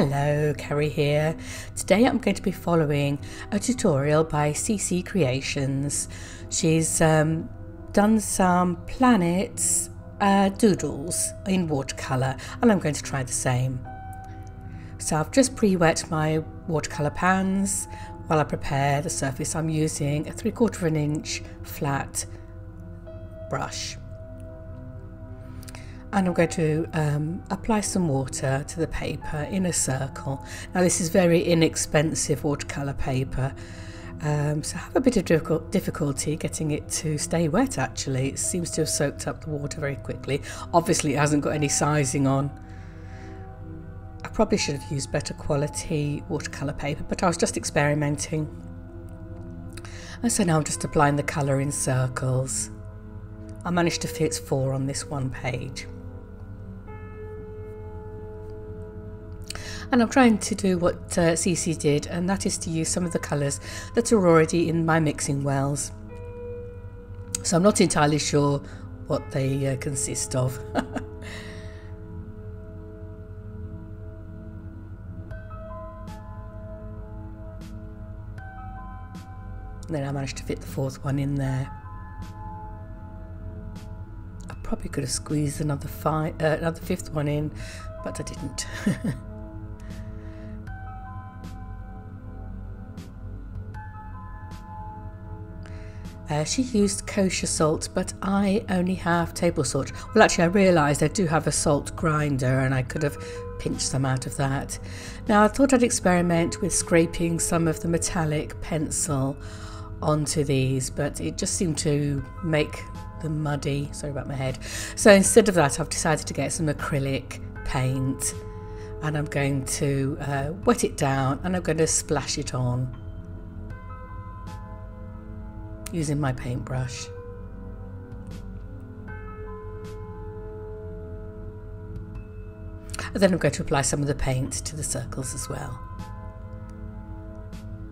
Hello, Kari here. Today I'm going to be following a tutorial by CeeCee Creations. She's um, done some planets uh, doodles in watercolour and I'm going to try the same. So I've just pre-wet my watercolour pans while I prepare the surface. I'm using a three quarter of an inch flat brush and I'm going to um, apply some water to the paper in a circle. Now this is very inexpensive watercolour paper um, so I have a bit of difficulty getting it to stay wet actually. It seems to have soaked up the water very quickly. Obviously it hasn't got any sizing on. I probably should have used better quality watercolour paper but I was just experimenting. And so now I'm just applying the colour in circles. I managed to fit four on this one page. And I'm trying to do what uh, CeeCee did and that is to use some of the colours that are already in my mixing wells. So I'm not entirely sure what they uh, consist of. then I managed to fit the fourth one in there. I probably could have squeezed another five, uh, another fifth one in, but I didn't. Uh, she used kosher salt, but I only have table salt. Well, actually, I realised I do have a salt grinder and I could have pinched some out of that. Now, I thought I'd experiment with scraping some of the metallic pencil onto these, but it just seemed to make them muddy. Sorry about my head. So instead of that, I've decided to get some acrylic paint and I'm going to uh, wet it down and I'm going to splash it on using my paintbrush. And then I'm going to apply some of the paint to the circles as well.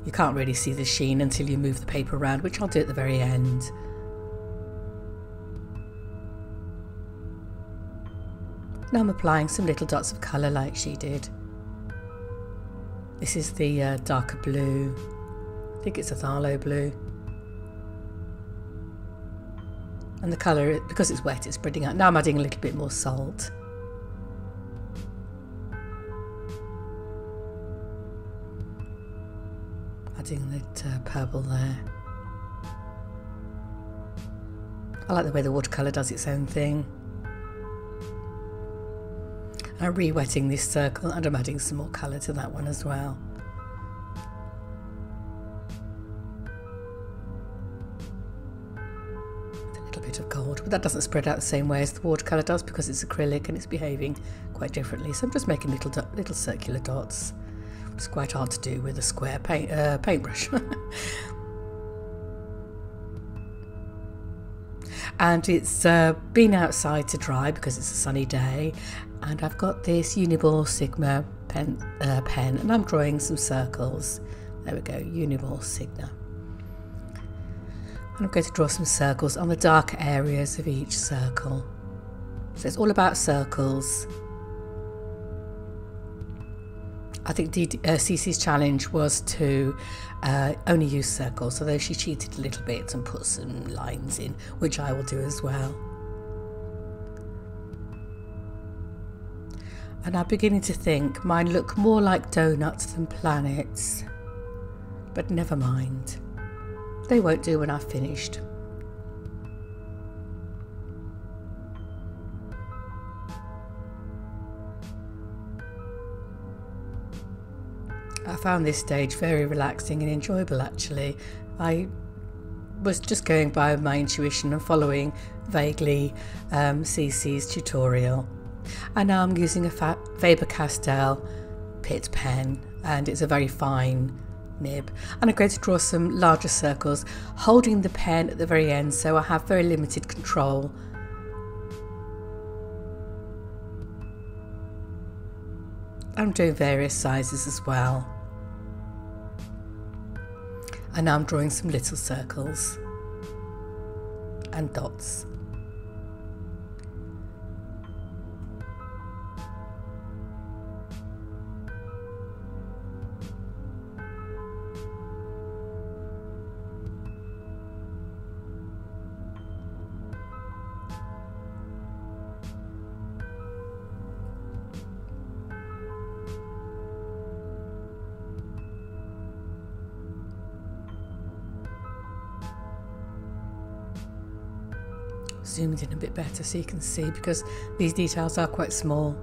You can't really see the sheen until you move the paper around, which I'll do at the very end. Now I'm applying some little dots of colour like she did. This is the uh, darker blue. I think it's a Phthalo blue. And the colour, because it's wet, it's spreading out. Now I'm adding a little bit more salt. Adding the uh, purple there. I like the way the watercolour does its own thing. I'm re-wetting this circle and I'm adding some more colour to that one as well. But that doesn't spread out the same way as the watercolour does because it's acrylic and it's behaving quite differently. So I'm just making little little circular dots. It's quite hard to do with a square paint, uh, paintbrush. and it's uh, been outside to dry because it's a sunny day and I've got this Uniball Sigma pen, uh, pen and I'm drawing some circles. There we go, Uniball Sigma. I'm going to draw some circles on the darker areas of each circle. So it's all about circles. I think D uh, challenge was to uh, only use circles, although she cheated a little bit and put some lines in, which I will do as well. And I'm beginning to think mine look more like donuts than planets. But never mind. They won't do when I've finished. I found this stage very relaxing and enjoyable actually. I was just going by my intuition and following vaguely um, CeeCee's tutorial. And now I'm using a Faber-Castell Pitt pen and it's a very fine nib and I'm going to draw some larger circles holding the pen at the very end so I have very limited control. I'm doing various sizes as well. And now I'm drawing some little circles and dots zoomed in a bit better so you can see because these details are quite small.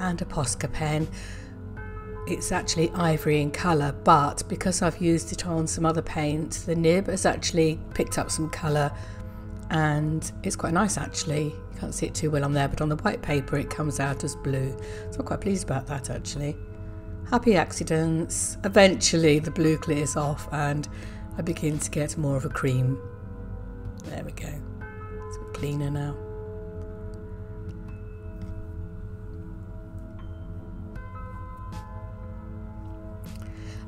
And a Posca pen. It's actually ivory in colour, but because I've used it on some other paint, the nib has actually picked up some colour and it's quite nice actually. You can't see it too well on there, but on the white paper it comes out as blue. So I'm quite pleased about that actually. Happy accidents. Eventually the blue clears off and I begin to get more of a cream. There we go. It's cleaner now.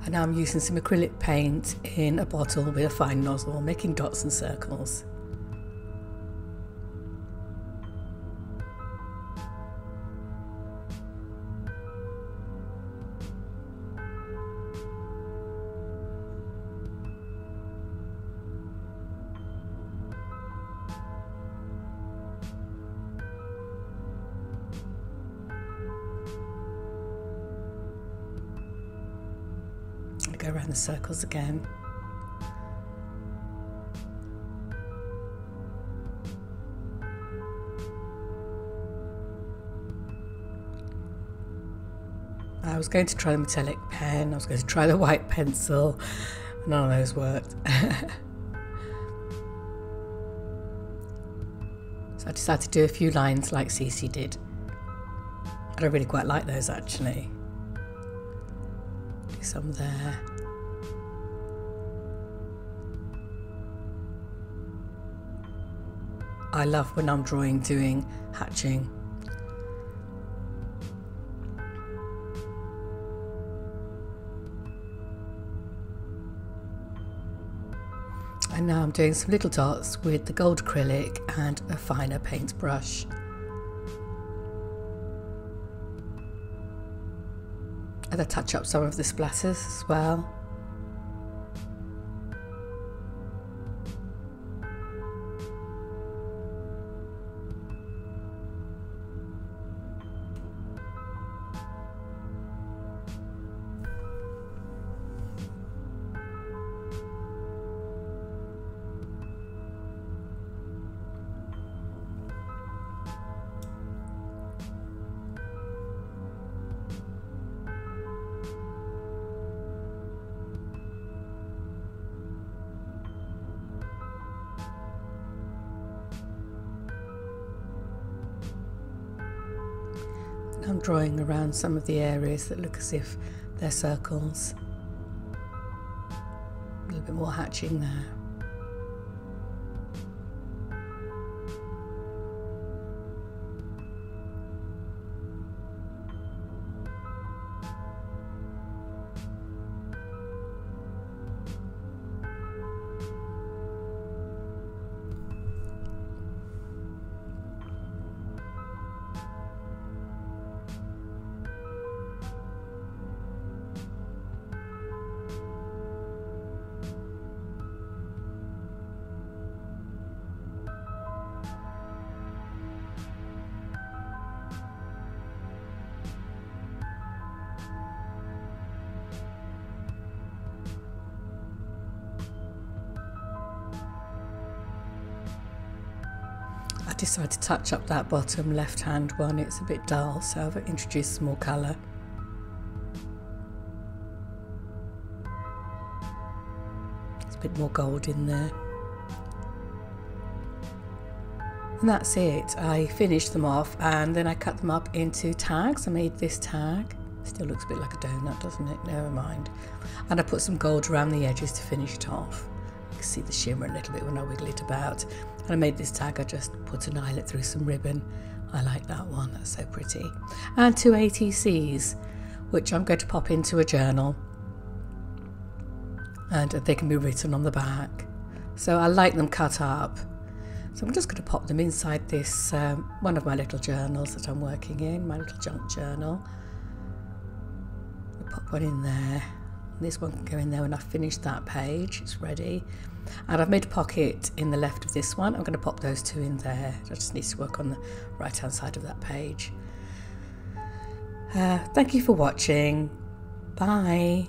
And now I'm using some acrylic paint in a bottle with a fine nozzle, making dots and circles. Go around the circles again. I was going to try the metallic pen, I was going to try the white pencil, none of those worked. so I decided to do a few lines like CeeCee did. I really quite like those actually. Some there. I love when I'm drawing doing hatching. And now I'm doing some little dots with the gold acrylic and a finer paintbrush. brush. And I touch up some of the splatters as well. I'm drawing around some of the areas that look as if they're circles. A little bit more hatching there. Decided to touch up that bottom left hand one, it's a bit dull, so I've introduced some more colour. There's a bit more gold in there. And that's it. I finished them off and then I cut them up into tags. I made this tag. Still looks a bit like a donut, doesn't it? Never mind. And I put some gold around the edges to finish it off. Can see the shimmer a little bit when I wiggle it about. And I made this tag, I just put an eyelet through some ribbon. I like that one, that's so pretty. And two ATCs, which I'm going to pop into a journal. And they can be written on the back. So I like them cut up. So I'm just going to pop them inside this, um, one of my little journals that I'm working in, my little junk journal. I'll pop one in there. This one can go in there when I've finished that page, it's ready. And I've made a pocket in the left of this one. I'm going to pop those two in there. I just need to work on the right hand side of that page. Uh, thank you for watching. Bye.